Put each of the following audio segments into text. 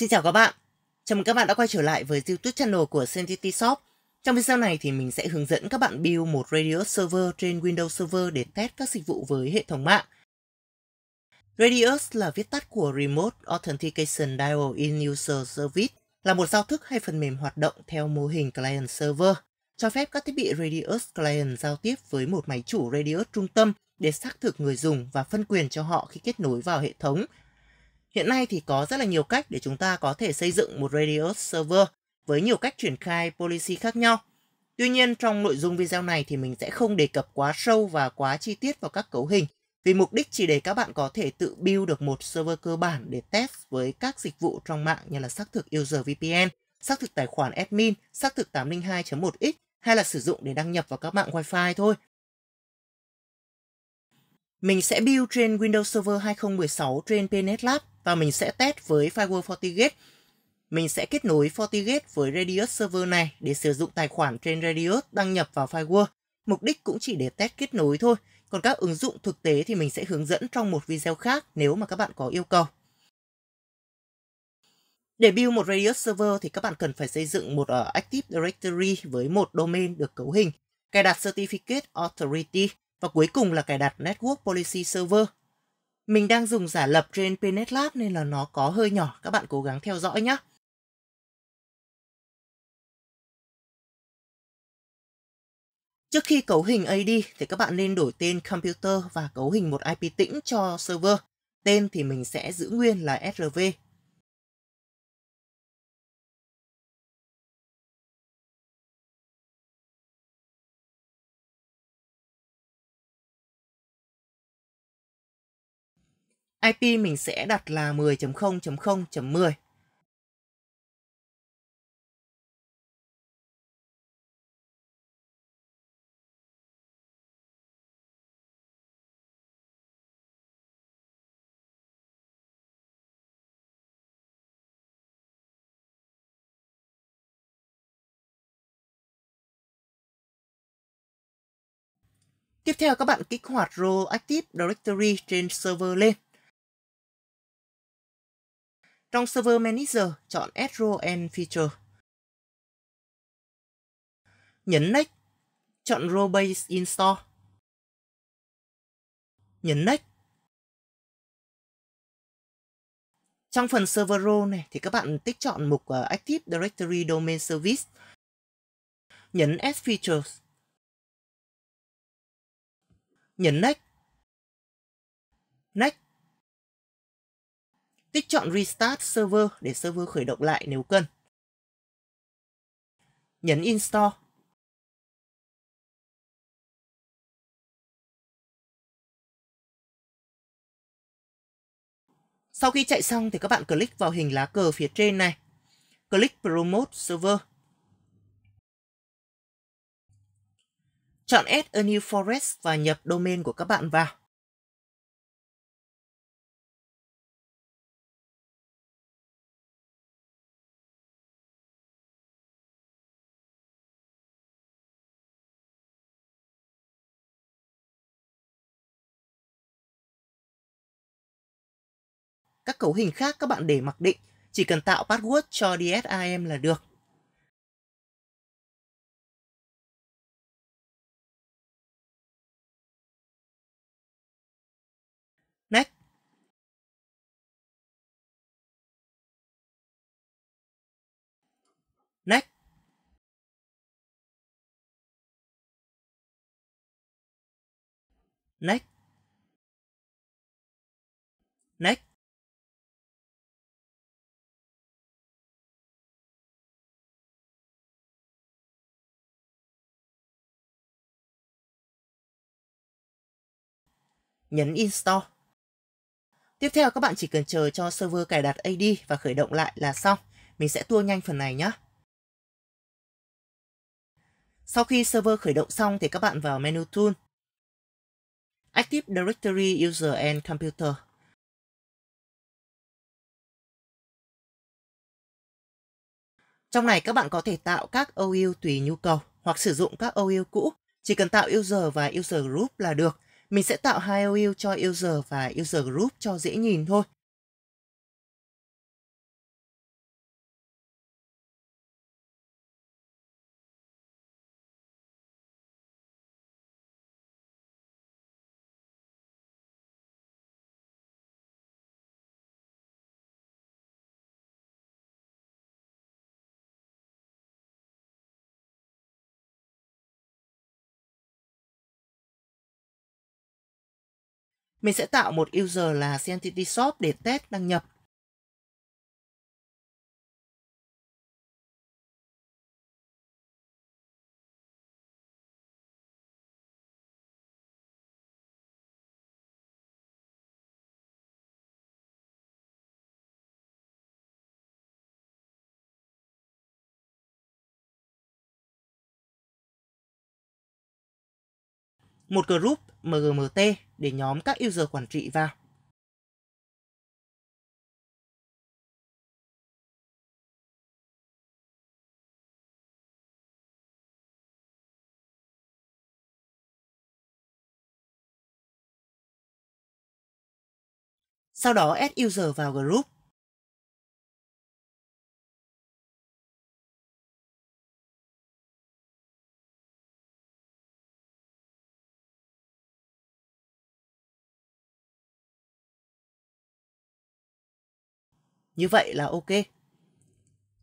Xin chào các bạn. Chào mừng các bạn đã quay trở lại với YouTube channel của Sentity Shop. Trong video này thì mình sẽ hướng dẫn các bạn build một Radius server trên Windows Server để test các dịch vụ với hệ thống mạng. Radius là viết tắt của Remote Authentication Dial in User Service, là một giao thức hay phần mềm hoạt động theo mô hình client server, cho phép các thiết bị Radius Client giao tiếp với một máy chủ Radius trung tâm để xác thực người dùng và phân quyền cho họ khi kết nối vào hệ thống Hiện nay thì có rất là nhiều cách để chúng ta có thể xây dựng một Radius server với nhiều cách triển khai policy khác nhau. Tuy nhiên trong nội dung video này thì mình sẽ không đề cập quá sâu và quá chi tiết vào các cấu hình vì mục đích chỉ để các bạn có thể tự build được một server cơ bản để test với các dịch vụ trong mạng như là xác thực user VPN, xác thực tài khoản admin, xác thực 802.1x hay là sử dụng để đăng nhập vào các mạng Wi-Fi thôi. Mình sẽ build trên Windows Server 2016 trên PNet Lab và mình sẽ test với Firewall FortiGate. Mình sẽ kết nối FortiGate với Radius server này để sử dụng tài khoản trên Radius đăng nhập vào Firewall. Mục đích cũng chỉ để test kết nối thôi. Còn các ứng dụng thực tế thì mình sẽ hướng dẫn trong một video khác nếu mà các bạn có yêu cầu. Để build một Radius server thì các bạn cần phải xây dựng một uh, Active Directory với một domain được cấu hình, cài đặt Certificate Authority và cuối cùng là cài đặt Network Policy Server. Mình đang dùng giả lập trên PNet Lab nên là nó có hơi nhỏ, các bạn cố gắng theo dõi nhé. Trước khi cấu hình AD thì các bạn nên đổi tên computer và cấu hình một IP tĩnh cho server. Tên thì mình sẽ giữ nguyên là SRV IP mình sẽ đặt là 10.0.0.10. Tiếp theo các bạn kích hoạt role Active Directory trên server lên. Trong Server Manager, chọn Add Role and Feature. Nhấn Next, chọn Role Based Install. Nhấn Next. Trong phần Server Role này thì các bạn tích chọn mục ờ, Active Directory Domain Service. Nhấn Add Features. Nhấn Next. Next Tích chọn Restart Server để server khởi động lại nếu cần. Nhấn Install. Sau khi chạy xong thì các bạn click vào hình lá cờ phía trên này. Click Promote Server. Chọn Add a New Forest và nhập domain của các bạn vào. Các cấu hình khác các bạn để mặc định, chỉ cần tạo password cho DSIM là được. Next. Next. Next. Next. Nhấn Install. Tiếp theo các bạn chỉ cần chờ cho server cài đặt AD và khởi động lại là xong. Mình sẽ tua nhanh phần này nhé. Sau khi server khởi động xong thì các bạn vào menu Tool, Active Directory User and Computer. Trong này các bạn có thể tạo các OU tùy nhu cầu hoặc sử dụng các OU cũ. Chỉ cần tạo user và user group là được. Mình sẽ tạo hai IOU cho user và user group cho dễ nhìn thôi. Mình sẽ tạo một user là CNTT Shop để test đăng nhập. Một group MGMT để nhóm các user quản trị vào. Sau đó add user vào group. Như vậy là ok.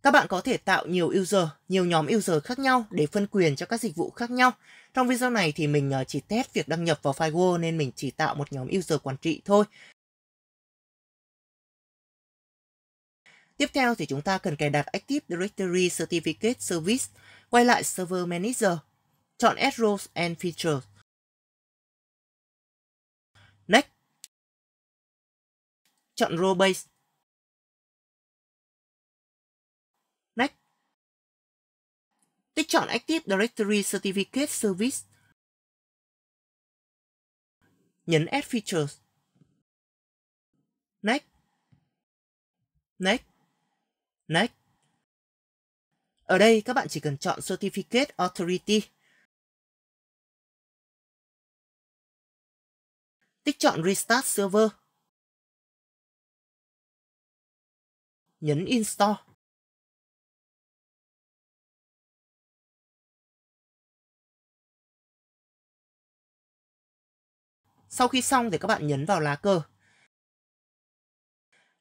Các bạn có thể tạo nhiều user, nhiều nhóm user khác nhau để phân quyền cho các dịch vụ khác nhau. Trong video này thì mình ờ, chỉ test việc đăng nhập vào firewall nên mình chỉ tạo một nhóm user quản trị thôi. Tiếp theo thì chúng ta cần cài đặt Active Directory Certificate Service, quay lại Server Manager, chọn Add Roles and Features. Next. Chọn Role Base. Tích chọn Active Directory Certificate Service. Nhấn Add Features. Next. Next. Next. Ở đây, các bạn chỉ cần chọn Certificate Authority. Tích chọn Restart Server. Nhấn Install. Sau khi xong thì các bạn nhấn vào lá cờ.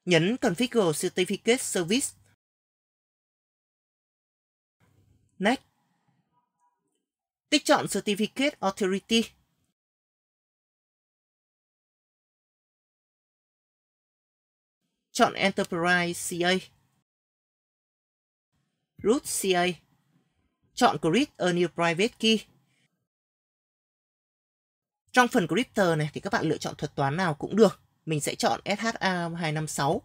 Nhấn Configure Certificate Service. Next. Tích chọn Certificate Authority. Chọn Enterprise CA. Root CA. Chọn Create a New Private Key. Trong phần crypter này thì các bạn lựa chọn thuật toán nào cũng được. Mình sẽ chọn SHA256.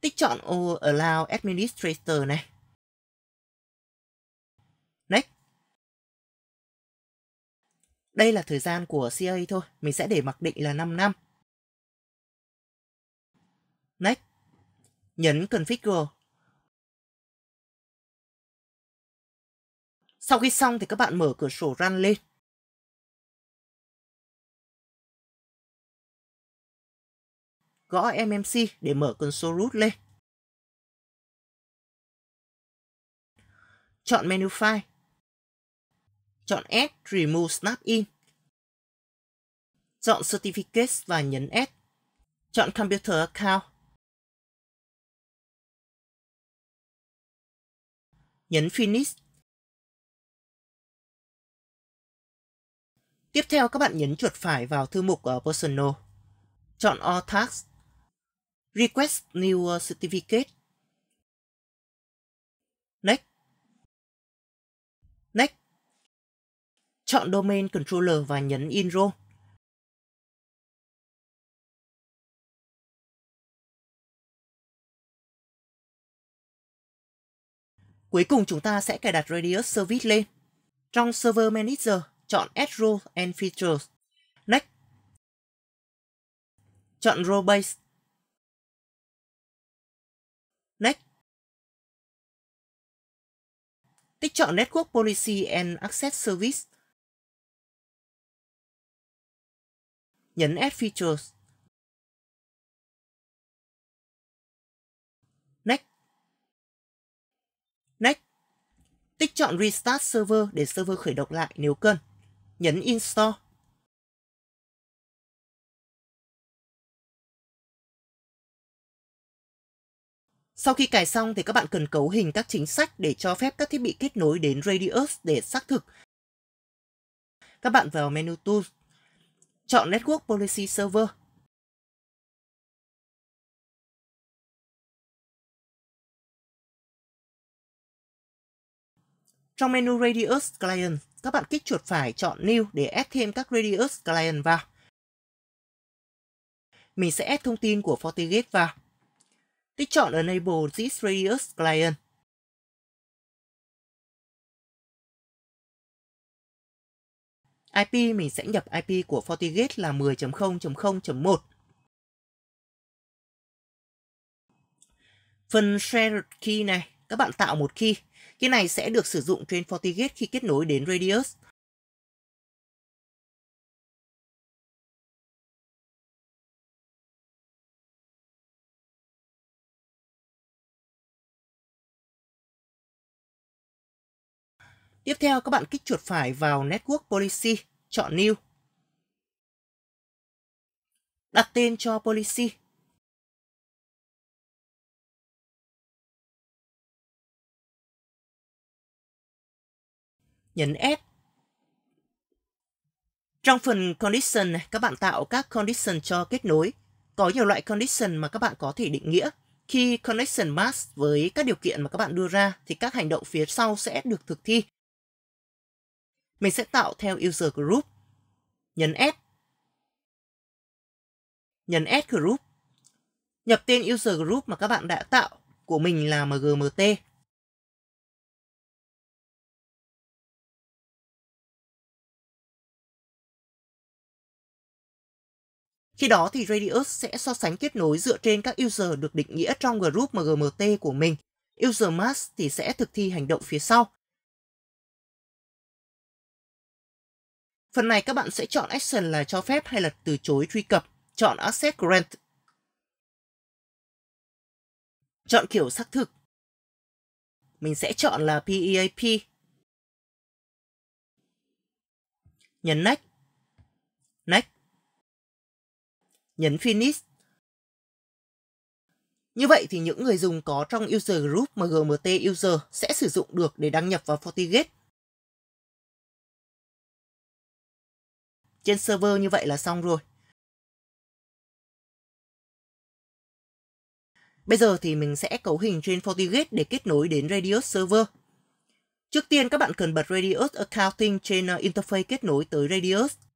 Tích chọn ô Allow Administrator này. Next. Đây là thời gian của CA thôi. Mình sẽ để mặc định là 5 năm. Next. Nhấn Configure Sau khi xong thì các bạn mở cửa sổ run lên. Gõ MMC để mở console root lên. Chọn menu file. Chọn Add Remove Snap In. Chọn Certificates và nhấn Add. Chọn Computer Account. Nhấn Finish Tiếp theo các bạn nhấn chuột phải vào thư mục ở Personal. Chọn All Tasks. Request New uh, Certificate. Next. Next. Chọn Domain Controller và nhấn Enroll. Cuối cùng chúng ta sẽ cài đặt Radius Service lên. Trong Server Manager, chọn Add Rules and Features. Next. Chọn Role Base. Next. Tích chọn Network Policy and Access Service. Nhấn Add Features. Next. Next. Tích chọn Restart Server để server khởi động lại nếu cần nhấn Install. Sau khi cài xong thì các bạn cần cấu hình các chính sách để cho phép các thiết bị kết nối đến Radius để xác thực Các bạn vào menu Tools, chọn Network Policy Server. Trong menu Radius Client, các bạn kích chuột phải chọn New để add thêm các Radius Client vào. Mình sẽ add thông tin của FortiGate vào. Tích chọn Enable this Radius Client. IP mình sẽ nhập IP của FortiGate là 10.0.0.1. Phần Shared Key này, các bạn tạo một key. Cái này sẽ được sử dụng trên FortiGate khi kết nối đến Radius. Tiếp theo các bạn kích chuột phải vào Network Policy, chọn New. Đặt tên cho Policy. Nhấn F. Trong phần Condition này, các bạn tạo các condition cho kết nối. Có nhiều loại condition mà các bạn có thể định nghĩa. Khi connection match với các điều kiện mà các bạn đưa ra thì các hành động phía sau sẽ được thực thi. Mình sẽ tạo theo user group. Nhấn s Nhấn s group. Nhập tên user group mà các bạn đã tạo. Của mình là MGMT. Khi đó thì Radius sẽ so sánh kết nối dựa trên các user được định nghĩa trong group MGMT của mình. User mask thì sẽ thực thi hành động phía sau. Phần này các bạn sẽ chọn action là cho phép hay là từ chối truy cập. Chọn Access Grant. Chọn kiểu xác thực. Mình sẽ chọn là PEAP. Nhấn Next. Next. Nhấn Finish. Như vậy thì những người dùng có trong user group MGMT user sẽ sử dụng được để đăng nhập vào FortiGate. Trên server như vậy là xong rồi. Bây giờ thì mình sẽ cấu hình trên FortiGate để kết nối đến Radius Server. Trước tiên các bạn cần bật Radius Accounting trên ờ, interface kết nối tới Radius.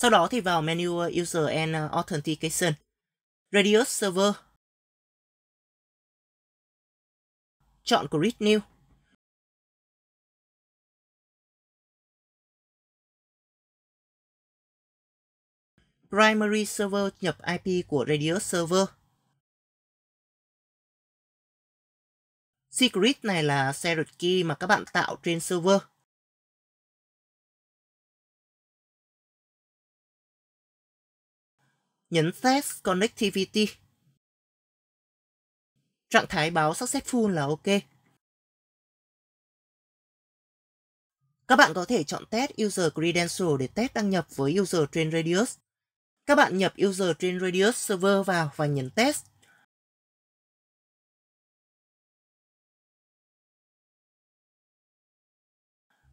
Sau đó thì vào menu uh, User and uh, Authentication. Radius Server chọn Create New. Primary Server nhập IP của Radius Server. Secret này là shared key mà các bạn tạo trên server. Nhấn Test Connectivity. Trạng thái báo successful là ok. Các bạn có thể chọn test user credential để test đăng nhập với user Train Radius. Các bạn nhập user Train Radius server vào và nhấn test.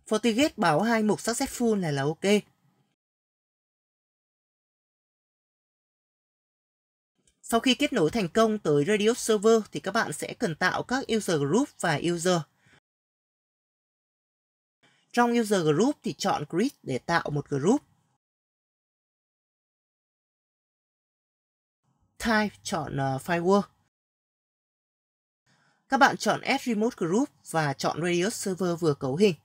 FortiGate báo hai mục successful này là ok. Sau khi kết nối thành công tới Radius Server thì các bạn sẽ cần tạo các user group và user. Trong user group thì chọn grid để tạo một group. Type chọn uh, firewall. Các bạn chọn Add Remote Group và chọn Radius Server vừa cấu hình.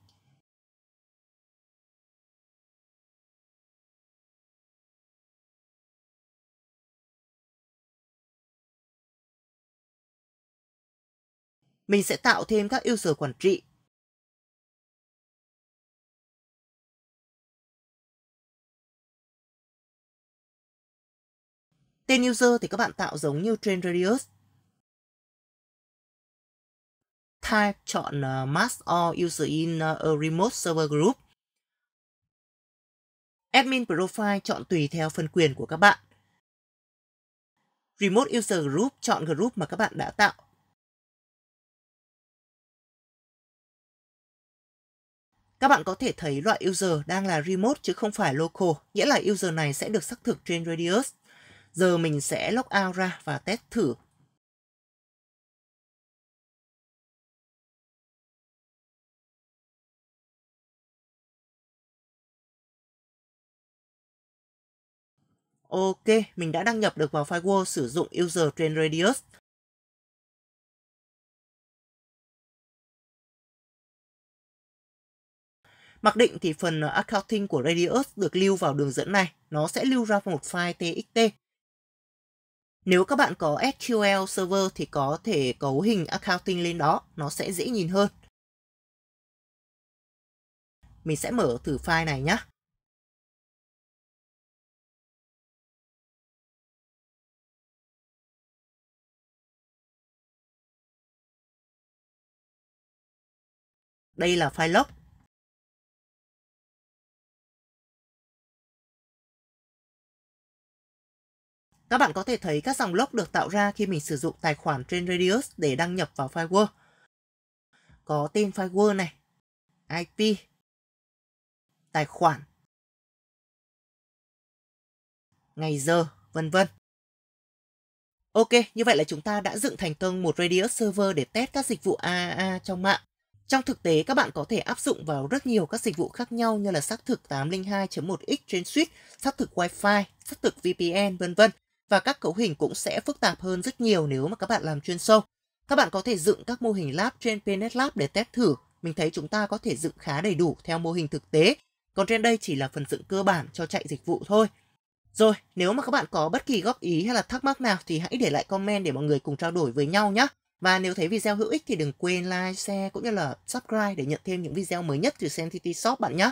Mình sẽ tạo thêm các user quản trị. Tên user thì các bạn tạo giống như trên Radius. Type chọn uh, mask or user in uh, a remote server group. Admin profile chọn tùy theo phân quyền của các bạn. Remote User Group, chọn group mà các bạn đã tạo. Các bạn có thể thấy loại user đang là remote chứ không phải local, nghĩa là user này sẽ được xác thực trên Radius. Giờ mình sẽ log out ra và test thử. Ok, mình đã đăng nhập được vào firewall sử dụng user trên Radius. Mặc định thì phần ờ, accounting của Radius được lưu vào đường dẫn này. Nó sẽ lưu ra một file txt. Nếu các bạn có SQL Server thì có thể cấu hình accounting lên đó. Nó sẽ dễ nhìn hơn. Mình sẽ mở thử file này nhé. Đây là file log Các bạn có thể thấy các dòng log được tạo ra khi mình sử dụng tài khoản trên Radius để đăng nhập vào firewall. Có tên firewall này, IP, tài khoản, ngày giờ, vân vân. Ok, như vậy là chúng ta đã dựng thành công một Radius server để test các dịch vụ AAA trong mạng. Trong thực tế, các bạn có thể áp dụng vào rất nhiều các dịch vụ khác nhau như là xác thực 802.1x trên switch xác thực Wi-Fi, xác thực VPN, vân vân và các cấu hình cũng sẽ phức tạp hơn rất nhiều nếu mà các bạn làm chuyên sâu. Các bạn có thể dựng các mô hình lab trên PNet Lab để test thử. Mình thấy chúng ta có thể dựng khá đầy đủ theo mô hình thực tế. Còn trên đây chỉ là phần dựng cơ bản cho chạy dịch vụ thôi. Rồi, nếu mà các bạn có bất kỳ góp ý hay là thắc mắc nào thì hãy để lại comment để mọi người cùng trao đổi với nhau nhé. Và nếu thấy video hữu ích thì đừng quên like, share cũng như là subscribe để nhận thêm những video mới nhất từ Sentity Shop bạn nhé.